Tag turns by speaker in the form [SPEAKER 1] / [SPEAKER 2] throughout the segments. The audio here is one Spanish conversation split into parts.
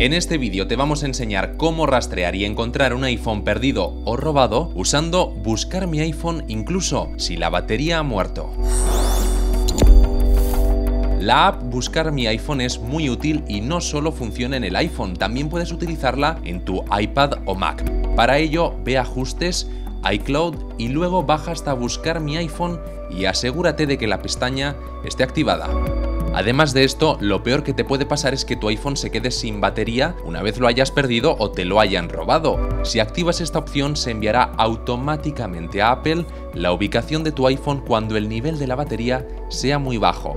[SPEAKER 1] En este vídeo te vamos a enseñar cómo rastrear y encontrar un iPhone perdido o robado usando Buscar mi iPhone incluso si la batería ha muerto. La app Buscar mi iPhone es muy útil y no solo funciona en el iPhone, también puedes utilizarla en tu iPad o Mac. Para ello, ve Ajustes, iCloud y luego baja hasta Buscar mi iPhone y asegúrate de que la pestaña esté activada. Además de esto, lo peor que te puede pasar es que tu iPhone se quede sin batería una vez lo hayas perdido o te lo hayan robado. Si activas esta opción se enviará automáticamente a Apple la ubicación de tu iPhone cuando el nivel de la batería sea muy bajo.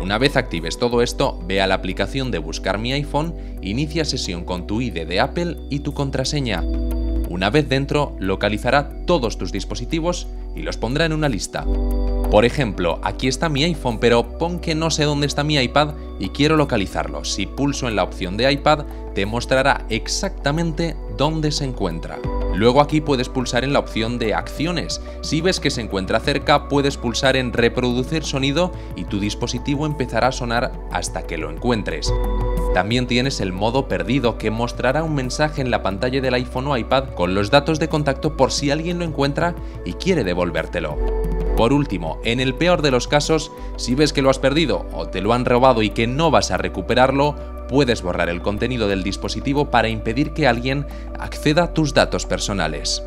[SPEAKER 1] Una vez actives todo esto, ve a la aplicación de Buscar mi iPhone, inicia sesión con tu ID de Apple y tu contraseña. Una vez dentro, localizará todos tus dispositivos y los pondrá en una lista. Por ejemplo, aquí está mi iPhone, pero pon que no sé dónde está mi iPad y quiero localizarlo. Si pulso en la opción de iPad, te mostrará exactamente dónde se encuentra. Luego aquí puedes pulsar en la opción de acciones. Si ves que se encuentra cerca, puedes pulsar en reproducir sonido y tu dispositivo empezará a sonar hasta que lo encuentres. También tienes el modo perdido que mostrará un mensaje en la pantalla del iPhone o iPad con los datos de contacto por si alguien lo encuentra y quiere devolvértelo. Por último, en el peor de los casos, si ves que lo has perdido o te lo han robado y que no vas a recuperarlo, puedes borrar el contenido del dispositivo para impedir que alguien acceda a tus datos personales.